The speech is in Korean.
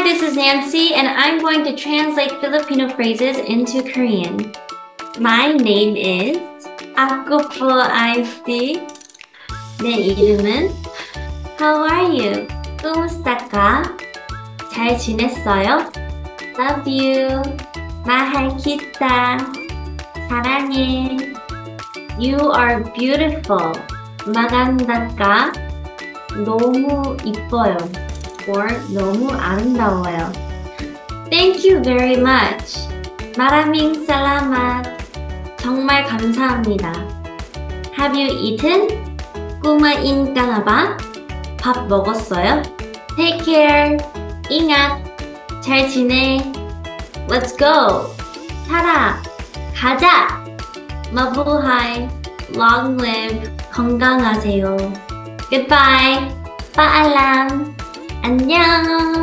Hi, this is Nancy, and I'm going to translate Filipino phrases into Korean. My name is Akupo Ice 내 이름은 How are you? 그무스타까? 잘 지냈어요? Love you. 마할 기타. 사랑해. You are beautiful. magandaka. 너무 이뻐요. Or 너무 아름다워요. Thank you very much. 마라밍 살라맛. 정말 감사합니다. Have you eaten? 꾸마인 까나바? 밥 먹었어요? Take care. 인gat. 잘 지내. Let's go. 살아. 가자. 마부하이. Long live. 건강하세요. Goodbye. 빠알람. 안녕.